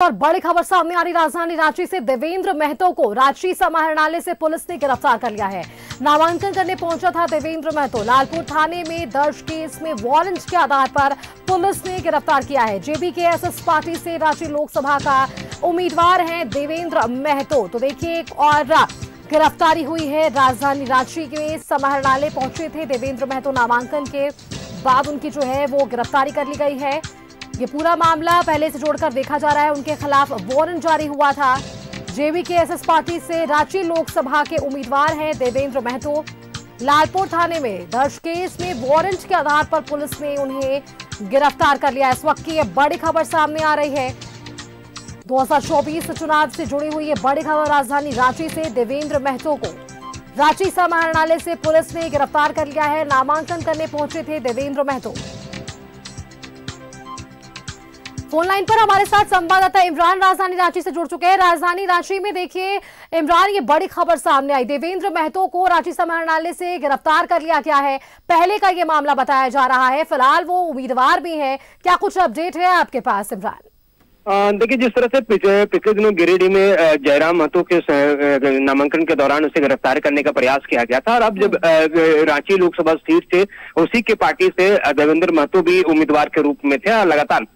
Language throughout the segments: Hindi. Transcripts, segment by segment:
और बड़ी खबर सामने आ रही, राजधानी रांची से देवेंद्र महतो को रांची समाहरणालय से पुलिस ने गिरफ़्तार कर लिया है। नामांकन करने पहुँचा था देवेंद्र महतो। लालपुर थाने में दर्ज केस में वारंट के आधार पर पुलिस ने गिरफ़्तार किया है। जेबी के एस पार्टी से रांची लोकसभा का उम्मीदवार है देवेंद्र महतो। तो देखिए, एक और गिरफ्तारी हुई है। राजधानी रांची के समाहरणालय पहुँचे थे देवेंद्र महतो। नामांकन के बाद उनकी जो है वो गिरफ्तारी कर ली गई है। ये पूरा मामला पहले से जोड़कर देखा जा रहा है। उनके खिलाफ वारंट जारी हुआ था। जेवी के एस पार्टी से रांची लोकसभा के उम्मीदवार हैं देवेंद्र महतो। लालपुर थाने में दर्ज केस में वारंट के आधार पर पुलिस ने उन्हें गिरफ़्तार कर लिया। इस वक्त की यह बड़ी खबर सामने आ रही है। 2024 चुनाव से जुड़ी हुई ये बड़ी खबर राजधानी रांची से देवेंद्र महतो को। रांची समाहरणालय से पुलिस ने गिरफ़्तार कर लिया है। नामांकन करने पहुँचे थे देवेंद्र महतो। फ़ोन लाइन पर हमारे साथ संवाददाता इमरान राजधानी रांची से जुड़ चुके हैं। राजधानी रांची में देखिए, इमरान, ये बड़ी खबर सामने आई। देवेंद्र महतो को रांची समाहरणालय से गिरफ़्तार कर लिया गया है। पहले का ये मामला बताया जा रहा है। फ़िलहाल वो उम्मीदवार भी है। क्या कुछ अपडेट है आपके पास, इमरान? देखिए, जिस तरह से पिछले दिनों गिरिडीह में जयराम महतो के नामांकन के दौरान उसे गिरफ़्तार करने का प्रयास किया गया था और अब जब रांची लोकसभा सीट से, उसी के पार्टी से देवेंद्र महतो भी उम्मीदवार के रूप में थे, लगातार।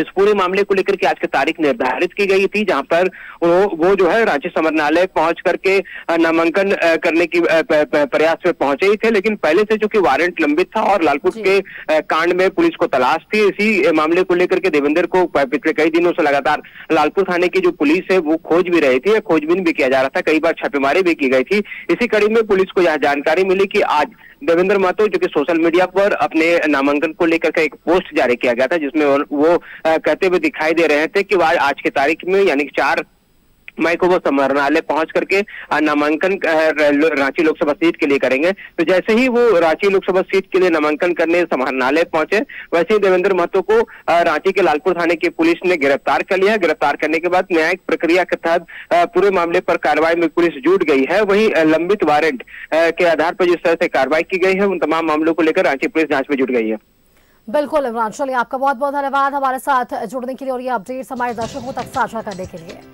इस पूरे मामले को लेकर के आज की तारीख निर्धारित की गई थी जहाँ पर वो वो जो है रांची समरणालय पहुँच करके नामांकन करने की प्रयास में पहुँचे ही थे लेकिन पहले से चूँकि वारंट लंबित था और लालपुर के कांड में पुलिस को तलाश थी इसी मामले को लेकर के देवेंद्र को पिछले कई दिनों से लगातार लालपुर थाने की जो पुलिस है वो खोज भी रही थी खोजबीन भी किया जा रहा था कई बार छापेमारी भी की गई थी। इसी कड़ी में पुलिस को यह जानकारी मिली की आज देवेंद्र महतो, जो कि सोशल मीडिया पर अपने नामांकन को लेकर का एक पोस्ट जारी किया गया था, जिसमें वो कहते हुए दिखाई दे रहे थे कि आज की तारीख में, यानी कि चार मई को वो समाहरणालय पहुँच करके नामांकन रांची लोकसभा सीट के लिए करेंगे। तो जैसे ही वो रांची लोकसभा सीट के लिए नामांकन करने समाहरणालय पहुँचे, वैसे ही देवेंद्र महतो को रांची के लालपुर थाने की पुलिस ने गिरफ़्तार कर लिया। गिरफ़्तार करने के बाद न्यायिक प्रक्रिया के तहत पूरे मामले पर कार्रवाई में पुलिस जुट गई है। वही लंबित वारंट के आधार पर जिस तरह से कार्रवाई की गई है, उन तमाम मामलों को लेकर रांची पुलिस जाँच में जुट गई है। बिल्कुल इमरान चलिए आपका बहुत बहुत धन्यवाद हमारे साथ जुड़ने के लिए और ये अपडेट्स हमारे दर्शकों तक साझा करने के लिए।